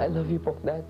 I love you po, Dad.